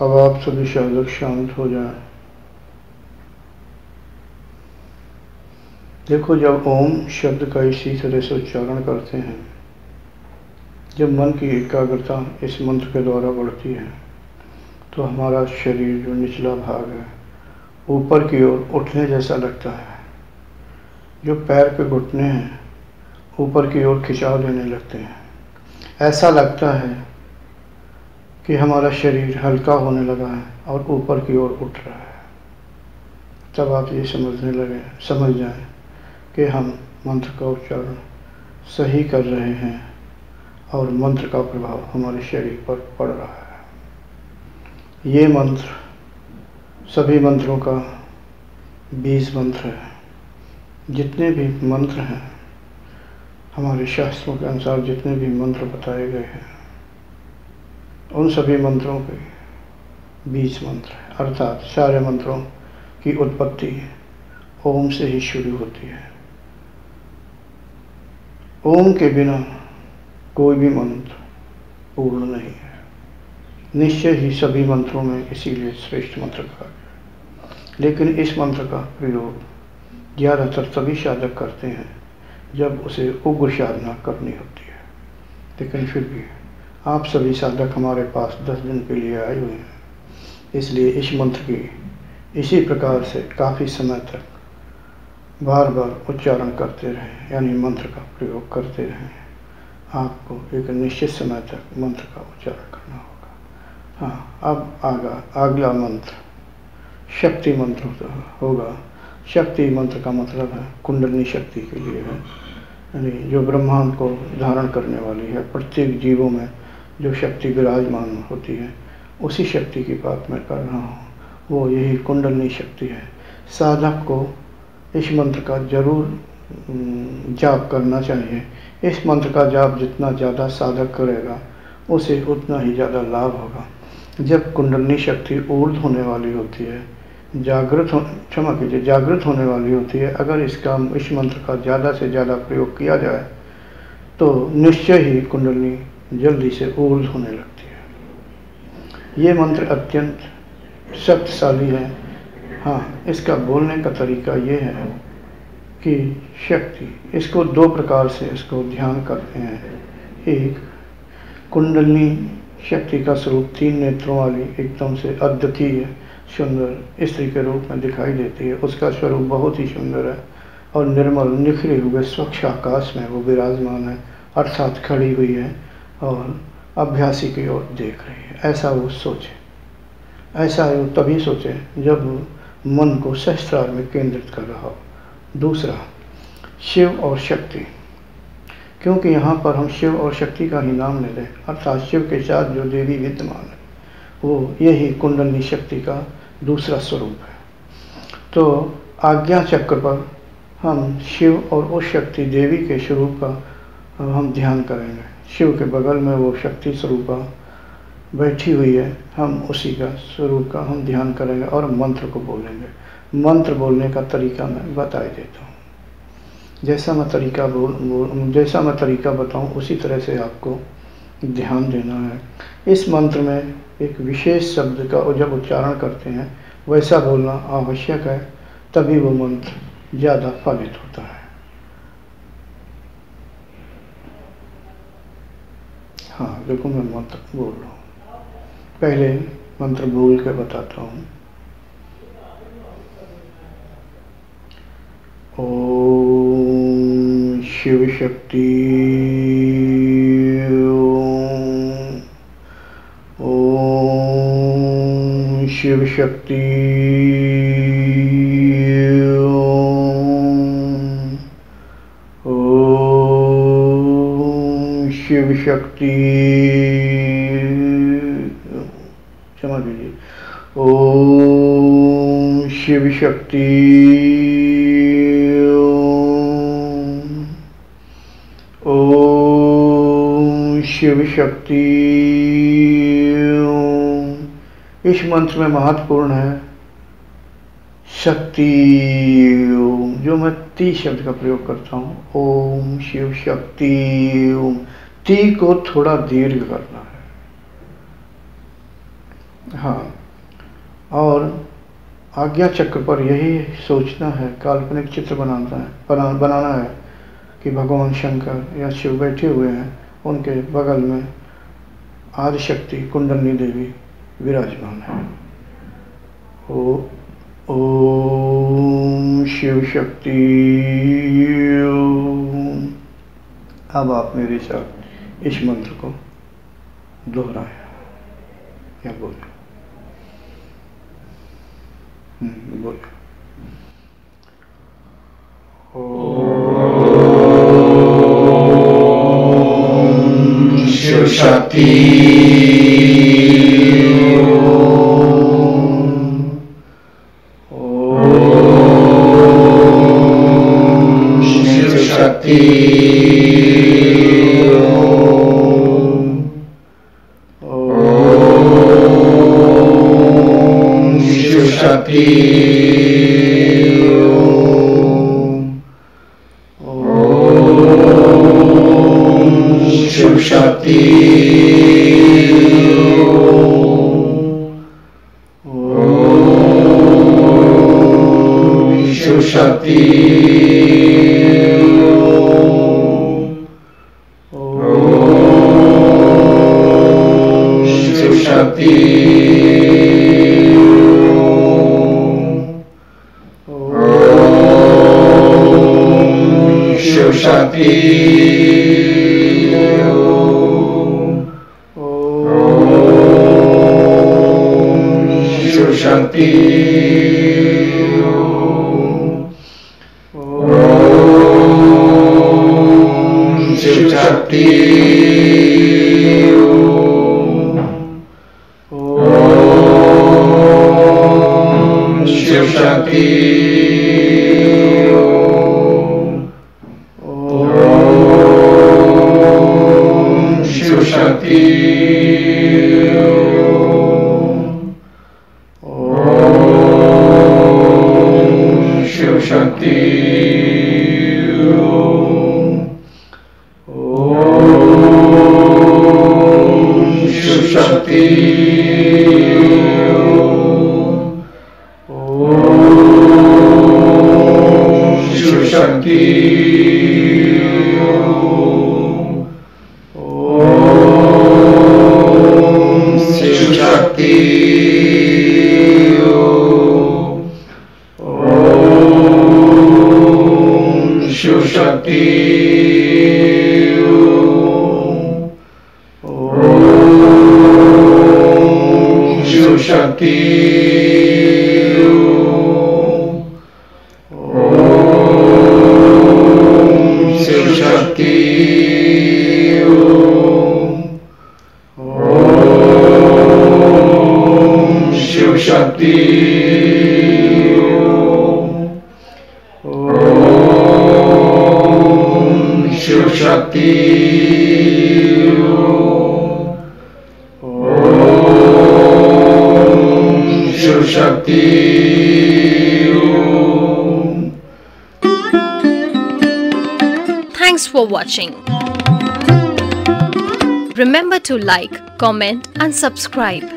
अब आप सभी साधक शांत हो जाएँ। देखो, जब ओम शब्द का इसी तरह से उच्चारण करते हैं, जब मन की एकाग्रता इस मंत्र के द्वारा बढ़ती है तो हमारा शरीर जो निचला भाग है, ऊपर की ओर उठने जैसा लगता है जो पैर के घुटने हैं, ऊपर की ओर खिंचाव देने लगते हैं ऐसा लगता है कि हमारा शरीर हल्का होने लगा है और ऊपर की ओर उठ रहा है। तब आप ये समझने लगे, समझ जाएँ कि हम मंत्र का उच्चारण सही कर रहे हैं और मंत्र का प्रभाव हमारे शरीर पर पड़ रहा है। ये मंत्र, सभी मंत्रों का बीज मंत्र है। जितने भी मंत्र हैं, हमारे शास्त्रों के अनुसार जितने भी मंत्र बताए गए हैं उन सभी मंत्रों के बीज मंत्र है, अर्थात सारे मंत्रों की उत्पत्ति ओम से ही शुरू होती है। ओम के बिना कोई भी मंत्र पूर्ण नहीं है। निश्चय ही सभी मंत्रों में इसीलिए श्रेष्ठ मंत्र गया लेकिन इस मंत्र का प्रयोग ज़्यादातर तभी साधक करते हैं जब उसे उग्र साधना करनी होती है। लेकिन फिर भी आप सभी साधक हमारे पास दस दिन के लिए आए हुए हैं। इसलिए इस मंत्र की इसी प्रकार से काफ़ी समय तक बार बार उच्चारण करते रहें, यानी मंत्र का प्रयोग करते रहें। आपको एक निश्चित समय तक मंत्र का उच्चारण करना होगा। हाँ अब आगा, अगला मंत्र, शक्ति मंत्र होगा। शक्ति मंत्र का मतलब है कुंडली शक्ति के लिए है। यानी जो ब्रह्मांड को धारण करने वाली है, प्रत्येक जीवों में जो शक्ति विराजमान होती है, उसी शक्ति की बात मैं कर रहा हूँ। वो यही कुंडलनी शक्ति है। साधक को इस मंत्र का ज़रूर जाप करना चाहिए। इस मंत्र का जाप जितना ज़्यादा साधक करेगा, उसे उतना ही ज़्यादा लाभ होगा। जब कुंडलनी शक्ति ऊर्ध होने वाली होती है, जागृत हो, क्षमा कीजिए, जागृत होने वाली होती है, अगर इसका इस मंत्र का ज़्यादा से ज़्यादा प्रयोग किया जाए तो निश्चय ही कुंडलनी जल्दी से ऊर्ध होने लगती है। ये मंत्र अत्यंत शक्तिशाली है। हाँ इसका बोलने का तरीका ये है कि शक्ति, इसको दो प्रकार से इसको ध्यान करते हैं। एक, कुंडलनी शक्ति का स्वरूप, तीन नेत्रों वाली, एकदम से अद्वितीय, सुंदर स्त्री के रूप में दिखाई देती है। उसका स्वरूप बहुत ही सुंदर है और निर्मल, निखरे हुए स्वच्छ आकाश में वो विराजमान है, अर्थात खड़ी हुई है। और अभ्यासी की ओर देख रही है। ऐसा वो सोचे। ऐसा वो तभी सोचे जब मन को सहस्त्रार में केंद्रित कर रहा हो। दूसरा, शिव और शक्ति। क्योंकि यहाँ पर हम शिव और शक्ति का ही नाम ले लें अर्थात शिव के साथ जो देवी विद्यमान है, वो यही कुंडलनी शक्ति का दूसरा स्वरूप है। तो आज्ञा चक्र पर हम शिव और उस शक्ति देवी के स्वरूप का हम ध्यान करेंगे। शिव के बगल में वो शक्ति स्वरूपा बैठी हुई है। हम उसी का स्वरूप का हम ध्यान करेंगे और मंत्र को बोलेंगे। मंत्र बोलने का तरीका मैं बता देता हूँ। जैसा मैं तरीका बोल, बोल जैसा मैं तरीका बताऊँ उसी तरह से आपको ध्यान देना है। इस मंत्र में एक विशेष शब्द का जब उच्चारण करते हैं वैसा बोलना आवश्यक है तभी वो मंत्र ज़्यादा फलित होता है। हाँ देखो मैं मंत्र बोल रहा हूँ। पहले मंत्र बोल के बताता हूँ। ओम शिव शक्ति ओम शिव शक्ति। शक्ति। क्षमा कीजिए। ओम शिव शक्ति। ओम शिव शक्ति। इस मंत्र में महत्वपूर्ण है शक्ति। ओम जो मैं ती शब्द का प्रयोग करता हूँ। ओम शिव शक्ति। ओम ती को थोड़ा दीर्घ करना है। हाँ। और आज्ञा चक्र पर यही सोचना है, काल्पनिक चित्र बनाना है, बना, बनाना है कि भगवान शंकर या शिव बैठे हुए हैं, उनके बगल में आदिशक्ति कुंडलनी देवी विराजमान है। ओ ओम शिव शक्ति। अब आप मेरे साथ इस मंत्र को दोहराया या बोल? बोल। Shiv Shakti Om Shakti Om Shakti शक्ति Shakti Om Shakti Thanks for watching. Remember to like, comment and subscribe.